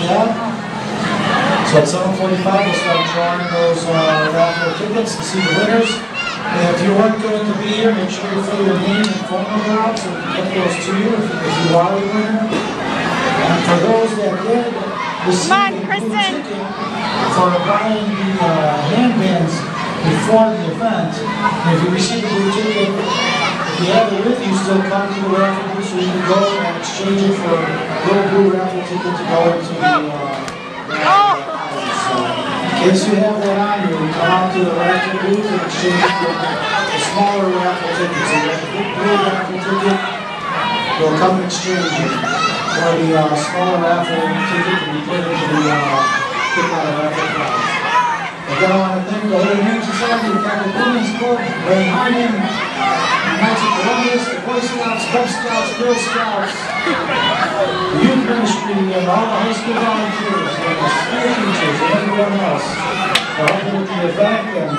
Yeah. So at 7:45, we'll start drawing those uh, raffle tickets to see the winners. And if you weren't going to be here, make sure you fill your name and phone number out so we can get those to you if if you are the winner. And for those that did receive on, a blue ticket for buying the uh, handbands before the event, and if you receive a blue ticket, if you have it with you, still come to the raffle so you can go and exchange for a little blue raffle ticket to go into the uh, raffle. So, in case you have that on you, come out to the raffle booth and exchange for a smaller raffle ticket. So you have a big blue raffle ticket, they'll come and exchange it for the uh, smaller raffle ticket to be put into the uh, pick out raffle prize. Again, I want to thank the Holy Name Society, the Catholic Women's Club, Ray Hyman, Scouts, Cub Scouts, Girl Scouts, youth ministry, and all the high school volunteers, and the school teachers, and everyone else for helping with the event, and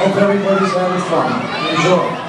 hope everybody's having fun. Enjoy.